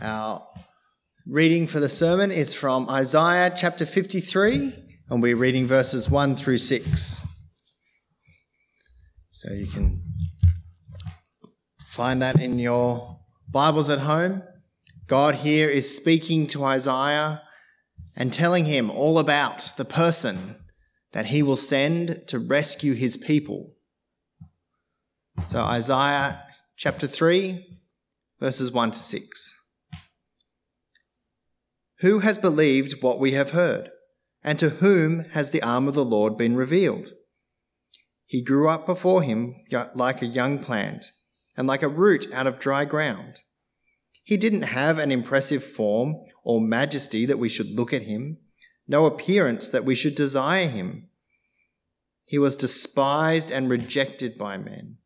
Our reading for the sermon is from Isaiah chapter 53, and we're reading verses 1 through 6. So you can find that in your Bibles at home. God here is speaking to Isaiah and telling him all about the person that he will send to rescue his people. So, Isaiah chapter 3, verses 1 to 6. Who has believed what we have heard? And to whom has the arm of the Lord been revealed? He grew up before him like a young plant, and like a root out of dry ground. He didn't have an impressive form or majesty that we should look at him, no appearance that we should desire him. He was despised and rejected by men,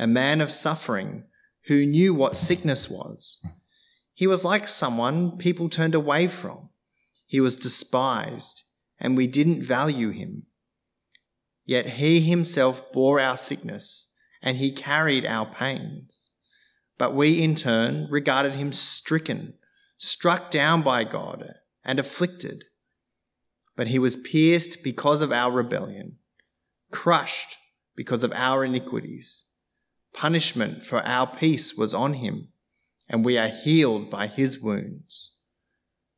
a man of suffering who knew what sickness was he was like someone people turned away from. He was despised, and we didn't value him. Yet he himself bore our sickness, and he carried our pains. But we, in turn, regarded him stricken, struck down by God, and afflicted. But he was pierced because of our rebellion, crushed because of our iniquities. Punishment for our peace was on him and we are healed by his wounds.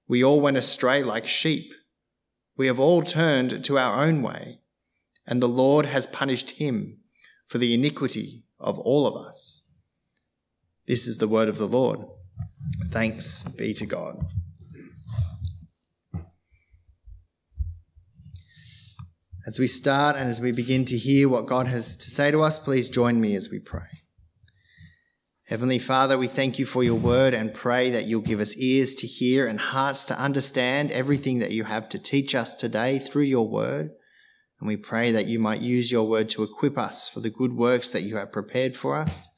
We all went astray like sheep. We have all turned to our own way, and the Lord has punished him for the iniquity of all of us. This is the word of the Lord. Thanks be to God. As we start and as we begin to hear what God has to say to us, please join me as we pray. Heavenly Father, we thank you for your word and pray that you'll give us ears to hear and hearts to understand everything that you have to teach us today through your word. And we pray that you might use your word to equip us for the good works that you have prepared for us,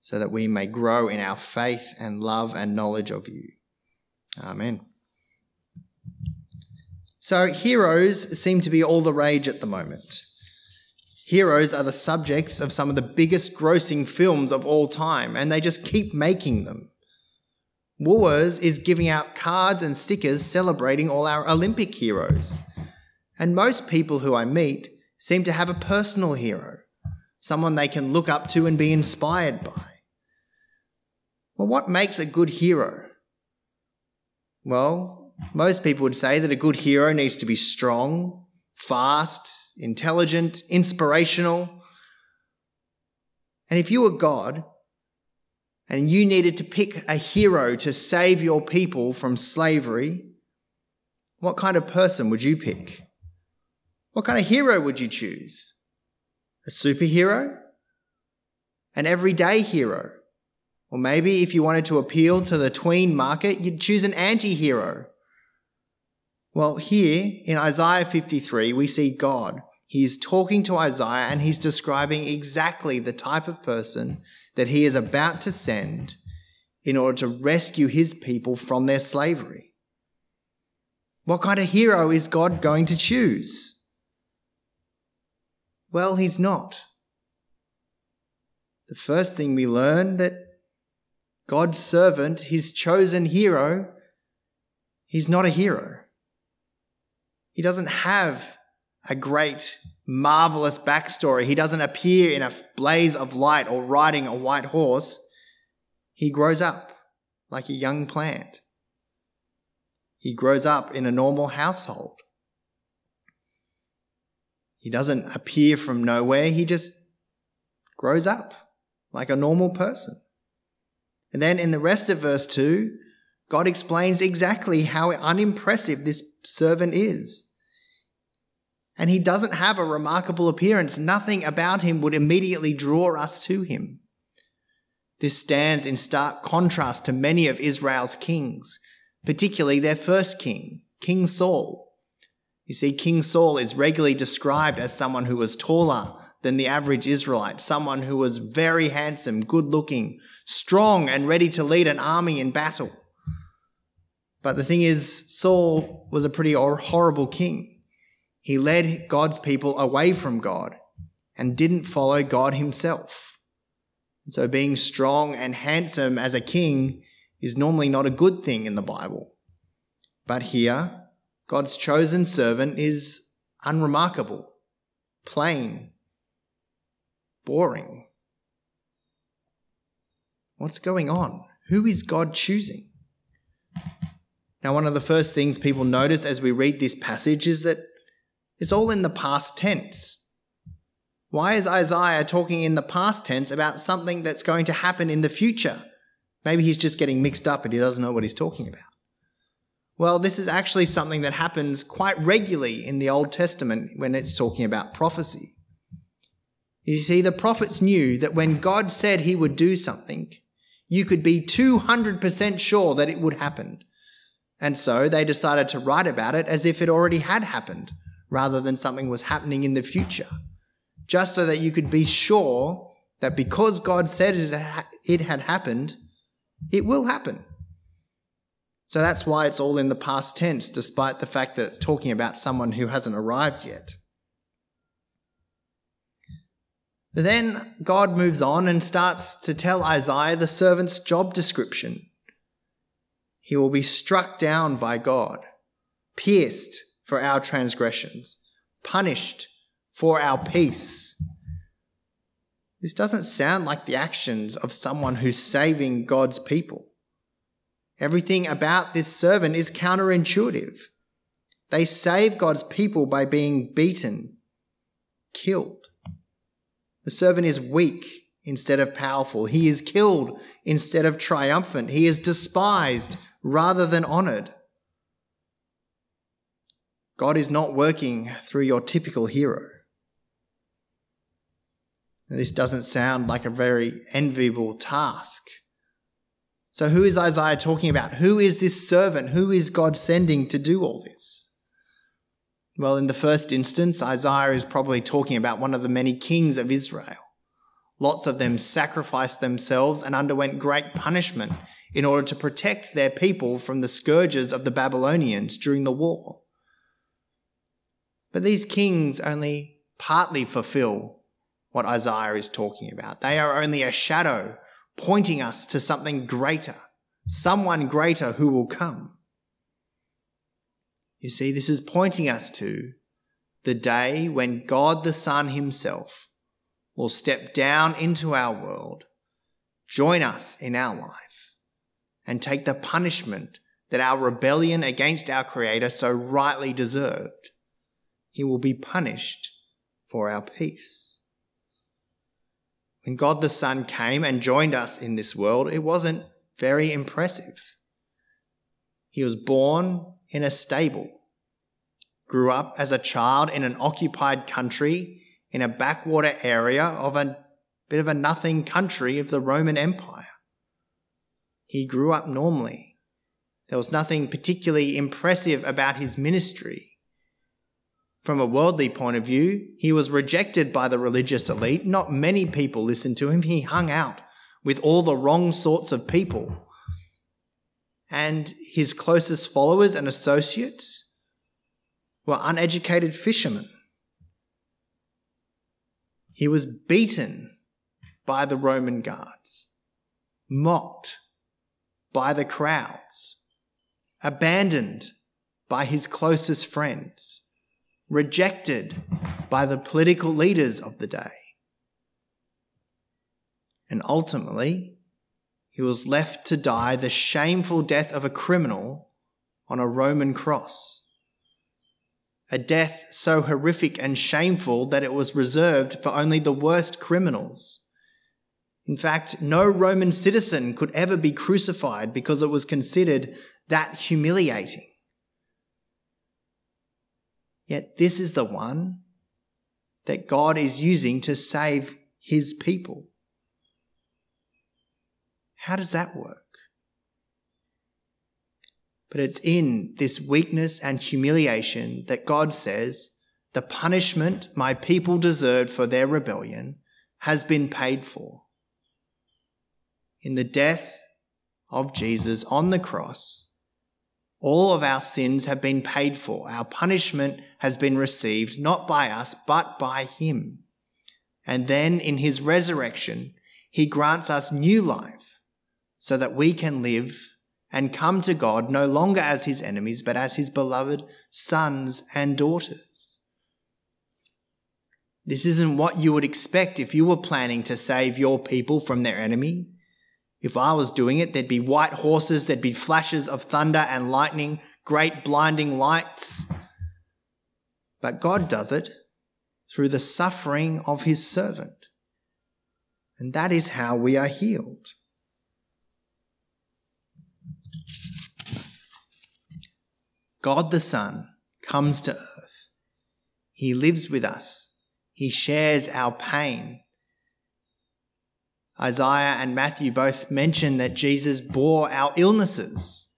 so that we may grow in our faith and love and knowledge of you. Amen. So, heroes seem to be all the rage at the moment. Heroes are the subjects of some of the biggest grossing films of all time, and they just keep making them. Woolworths is giving out cards and stickers celebrating all our Olympic heroes. And most people who I meet seem to have a personal hero, someone they can look up to and be inspired by. Well, what makes a good hero? Well, most people would say that a good hero needs to be strong, fast, intelligent, inspirational. And if you were God and you needed to pick a hero to save your people from slavery, what kind of person would you pick? What kind of hero would you choose? A superhero? An everyday hero? Or maybe if you wanted to appeal to the tween market, you'd choose an anti hero well, here in Isaiah 53, we see God. He is talking to Isaiah and he's describing exactly the type of person that he is about to send in order to rescue his people from their slavery. What kind of hero is God going to choose? Well, he's not. The first thing we learn that God's servant, his chosen hero, he's not a hero. He doesn't have a great, marvelous backstory. He doesn't appear in a blaze of light or riding a white horse. He grows up like a young plant. He grows up in a normal household. He doesn't appear from nowhere. He just grows up like a normal person. And then in the rest of verse 2, God explains exactly how unimpressive this servant is and he doesn't have a remarkable appearance. Nothing about him would immediately draw us to him. This stands in stark contrast to many of Israel's kings, particularly their first king, King Saul. You see, King Saul is regularly described as someone who was taller than the average Israelite, someone who was very handsome, good looking, strong, and ready to lead an army in battle. But the thing is, Saul was a pretty horrible king. He led God's people away from God and didn't follow God himself. And so, being strong and handsome as a king is normally not a good thing in the Bible. But here, God's chosen servant is unremarkable, plain, boring. What's going on? Who is God choosing? Now, one of the first things people notice as we read this passage is that it's all in the past tense. Why is Isaiah talking in the past tense about something that's going to happen in the future? Maybe he's just getting mixed up and he doesn't know what he's talking about. Well, this is actually something that happens quite regularly in the Old Testament when it's talking about prophecy. You see, the prophets knew that when God said he would do something, you could be 200% sure that it would happen. And so they decided to write about it as if it already had happened, rather than something was happening in the future just so that you could be sure that because God said it had happened, it will happen. So that's why it's all in the past tense, despite the fact that it's talking about someone who hasn't arrived yet. then God moves on and starts to tell Isaiah the servant's job description. He will be struck down by God, pierced for our transgressions, punished for our peace. This doesn't sound like the actions of someone who's saving God's people. Everything about this servant is counterintuitive. They save God's people by being beaten, killed. The servant is weak instead of powerful. He is killed instead of triumphant. He is despised rather than honored. God is not working through your typical hero. This doesn't sound like a very enviable task. So, who is Isaiah talking about? Who is this servant? Who is God sending to do all this? Well, in the first instance, Isaiah is probably talking about one of the many kings of Israel. Lots of them sacrificed themselves and underwent great punishment in order to protect their people from the scourges of the Babylonians during the war. But these kings only partly fulfill what Isaiah is talking about. They are only a shadow pointing us to something greater, someone greater who will come. You see, this is pointing us to the day when God the Son Himself will step down into our world, join us in our life, and take the punishment that our rebellion against our Creator so rightly deserved. He will be punished for our peace. When God the Son came and joined us in this world, it wasn't very impressive. He was born in a stable, grew up as a child in an occupied country in a backwater area of a bit of a nothing country of the Roman Empire. He grew up normally. There was nothing particularly impressive about his ministry. From a worldly point of view, he was rejected by the religious elite. Not many people listened to him. He hung out with all the wrong sorts of people. And his closest followers and associates were uneducated fishermen. He was beaten by the Roman guards, mocked by the crowds, abandoned by his closest friends rejected by the political leaders of the day. And ultimately, he was left to die the shameful death of a criminal on a Roman cross. A death so horrific and shameful that it was reserved for only the worst criminals. In fact, no Roman citizen could ever be crucified because it was considered that humiliating. Yet this is the one that God is using to save his people. How does that work? But it's in this weakness and humiliation that God says, the punishment my people deserved for their rebellion has been paid for. In the death of Jesus on the cross, all of our sins have been paid for. Our punishment has been received not by us, but by Him. And then in His resurrection, He grants us new life, so that we can live and come to God no longer as his enemies, but as his beloved sons and daughters. This isn't what you would expect if you were planning to save your people from their enemy. If I was doing it, there'd be white horses, there'd be flashes of thunder and lightning, great blinding lights. But God does it through the suffering of his servant. And that is how we are healed. God the Son comes to earth. He lives with us. He shares our pain. Isaiah and Matthew both mention that Jesus bore our illnesses.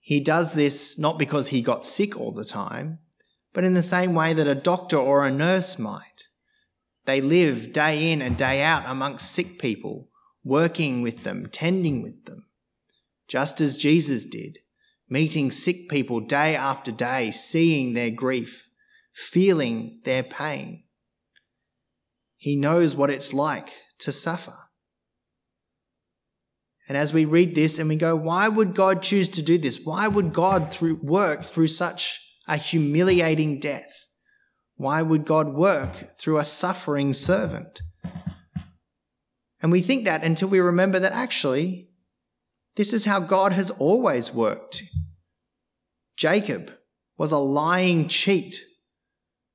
He does this not because he got sick all the time, but in the same way that a doctor or a nurse might. They live day in and day out amongst sick people, working with them, tending with them, just as Jesus did meeting sick people day after day, seeing their grief, feeling their pain. He knows what it's like to suffer. And as we read this and we go, why would God choose to do this? Why would God through, work through such a humiliating death? Why would God work through a suffering servant? And we think that until we remember that actually this is how God has always worked. Jacob was a lying cheat,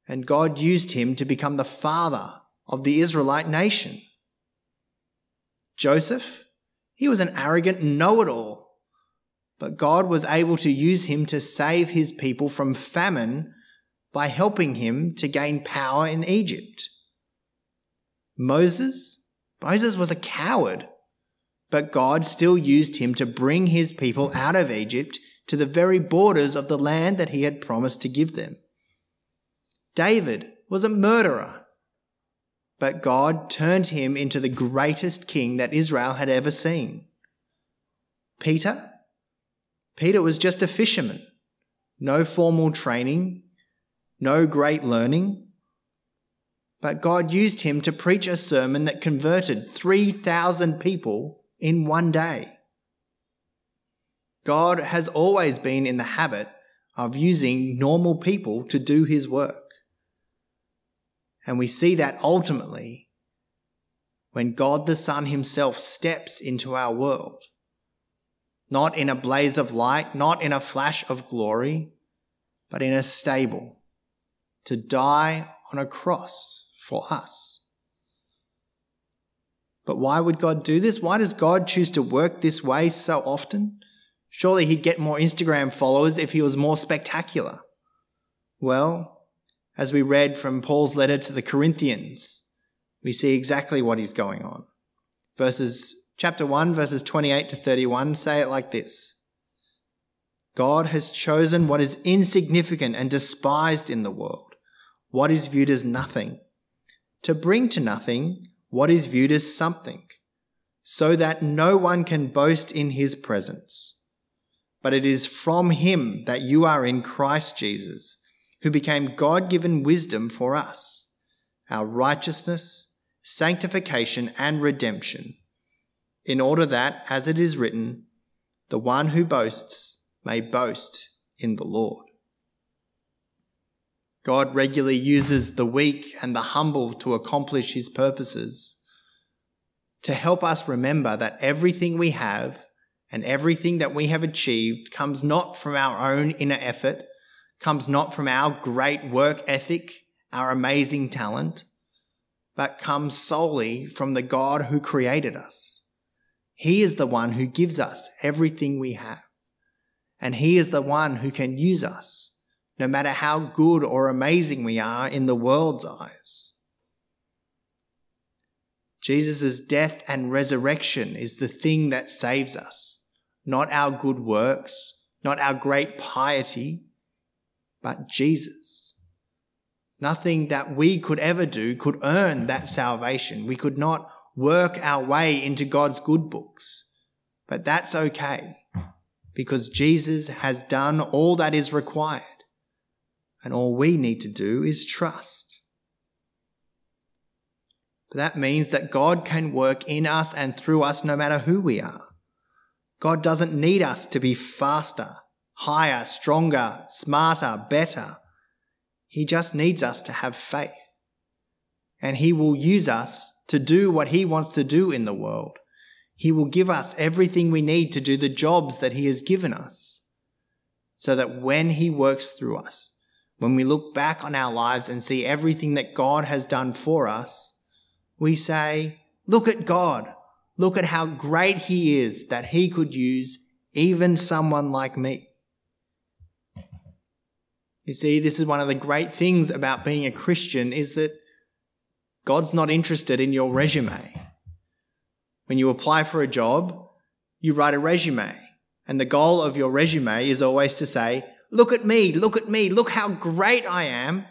and God used him to become the father of the Israelite nation. Joseph, he was an arrogant know it all, but God was able to use him to save his people from famine by helping him to gain power in Egypt. Moses, Moses was a coward but God still used him to bring his people out of Egypt to the very borders of the land that he had promised to give them. David was a murderer, but God turned him into the greatest king that Israel had ever seen. Peter? Peter was just a fisherman. No formal training, no great learning. But God used him to preach a sermon that converted 3,000 people in one day. God has always been in the habit of using normal people to do his work. And we see that ultimately when God the Son himself steps into our world. Not in a blaze of light, not in a flash of glory, but in a stable to die on a cross for us. But why would God do this? Why does God choose to work this way so often? Surely he'd get more Instagram followers if he was more spectacular. Well, as we read from Paul's letter to the Corinthians, we see exactly what is going on. Verses chapter 1 verses 28 to 31 say it like this. God has chosen what is insignificant and despised in the world, what is viewed as nothing, to bring to nothing what is viewed as something, so that no one can boast in his presence. But it is from him that you are in Christ Jesus, who became God given wisdom for us, our righteousness, sanctification, and redemption, in order that, as it is written, the one who boasts may boast in the Lord. God regularly uses the weak and the humble to accomplish his purposes, to help us remember that everything we have and everything that we have achieved comes not from our own inner effort, comes not from our great work ethic, our amazing talent, but comes solely from the God who created us. He is the one who gives us everything we have, and He is the one who can use us no matter how good or amazing we are in the world's eyes. Jesus' death and resurrection is the thing that saves us, not our good works, not our great piety, but Jesus. Nothing that we could ever do could earn that salvation. We could not work our way into God's good books. But that's okay because Jesus has done all that is required and all we need to do is trust. But that means that God can work in us and through us no matter who we are. God doesn't need us to be faster, higher, stronger, smarter, better. He just needs us to have faith. And He will use us to do what He wants to do in the world. He will give us everything we need to do the jobs that He has given us. So that when He works through us, when we look back on our lives and see everything that God has done for us, we say, Look at God. Look at how great He is that He could use even someone like me. You see, this is one of the great things about being a Christian is that God's not interested in your resume. When you apply for a job, you write a resume, and the goal of your resume is always to say, Look at me, look at me, look how great I am.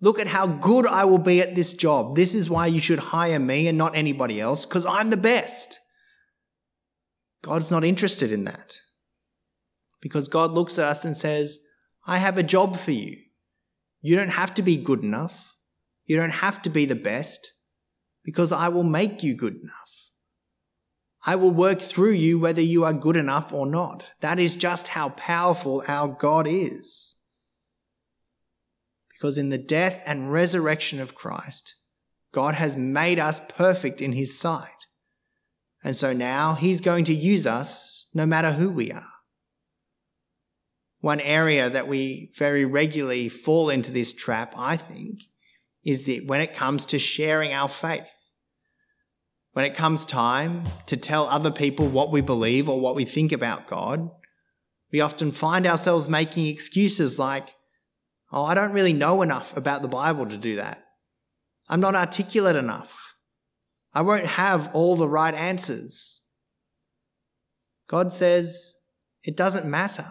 Look at how good I will be at this job. This is why you should hire me and not anybody else, because I'm the best. God's not interested in that. Because God looks at us and says, I have a job for you. You don't have to be good enough. You don't have to be the best, because I will make you good enough. I will work through you whether you are good enough or not. That is just how powerful our God is. Because in the death and resurrection of Christ, God has made us perfect in his sight. And so now he's going to use us no matter who we are. One area that we very regularly fall into this trap, I think, is that when it comes to sharing our faith. When it comes time to tell other people what we believe or what we think about God, we often find ourselves making excuses like, oh, I don't really know enough about the Bible to do that. I'm not articulate enough. I won't have all the right answers. God says, it doesn't matter.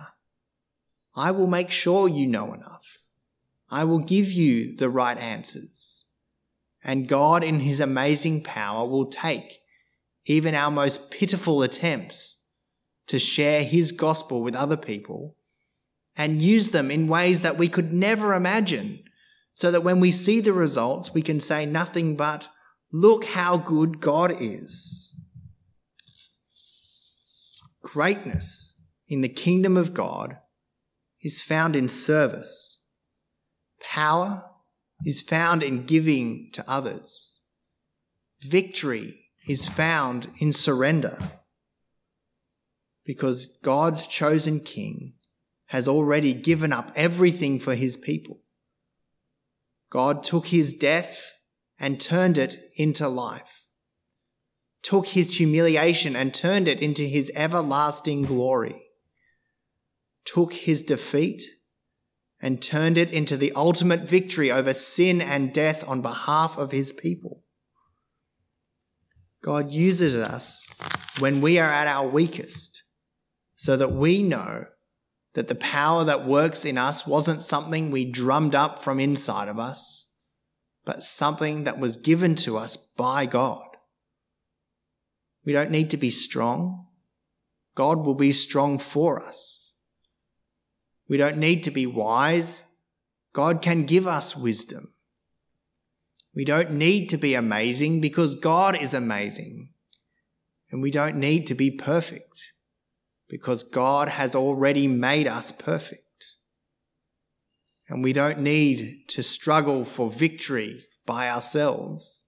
I will make sure you know enough. I will give you the right answers. And God, in His amazing power, will take even our most pitiful attempts to share His gospel with other people and use them in ways that we could never imagine, so that when we see the results, we can say nothing but, Look how good God is. Greatness in the kingdom of God is found in service. Power is found in giving to others. Victory is found in surrender. Because God's chosen king has already given up everything for his people. God took his death and turned it into life, took his humiliation and turned it into his everlasting glory, took his defeat and turned it into the ultimate victory over sin and death on behalf of his people. God uses us when we are at our weakest so that we know that the power that works in us wasn't something we drummed up from inside of us, but something that was given to us by God. We don't need to be strong. God will be strong for us. We don't need to be wise. God can give us wisdom. We don't need to be amazing because God is amazing. And we don't need to be perfect because God has already made us perfect. And we don't need to struggle for victory by ourselves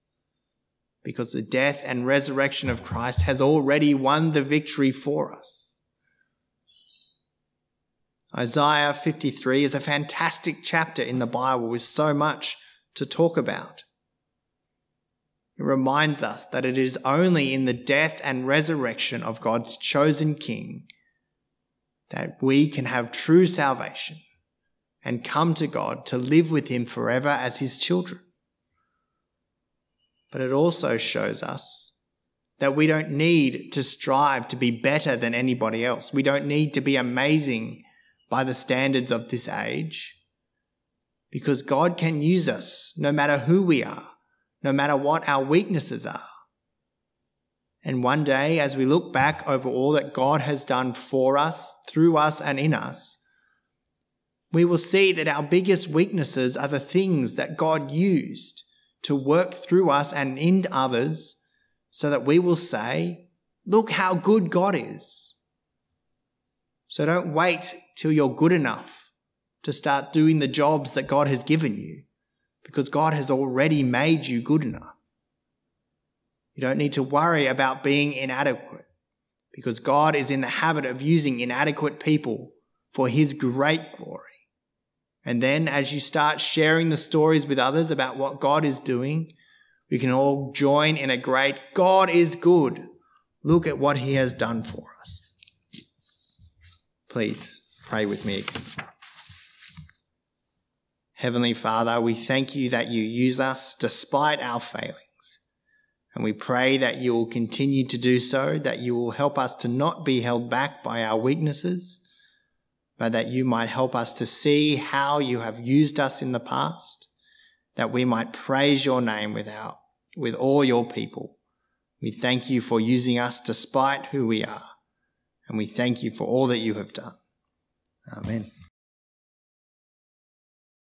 because the death and resurrection of Christ has already won the victory for us. Isaiah 53 is a fantastic chapter in the Bible with so much to talk about. It reminds us that it is only in the death and resurrection of God's chosen King that we can have true salvation and come to God to live with Him forever as His children. But it also shows us that we don't need to strive to be better than anybody else. We don't need to be amazing by the standards of this age because God can use us no matter who we are, no matter what our weaknesses are. And one day, as we look back over all that God has done for us, through us, and in us, we will see that our biggest weaknesses are the things that God used to work through us and in others so that we will say, Look how good God is. So don't wait till you're good enough to start doing the jobs that God has given you because God has already made you good enough. You don't need to worry about being inadequate because God is in the habit of using inadequate people for his great glory. And then as you start sharing the stories with others about what God is doing, we can all join in a great God is good. Look at what he has done for us. Please pray with me. Heavenly Father, we thank you that you use us despite our failings. And we pray that you will continue to do so, that you will help us to not be held back by our weaknesses, but that you might help us to see how you have used us in the past, that we might praise your name without, with all your people. We thank you for using us despite who we are, and we thank you for all that you have done. Amen.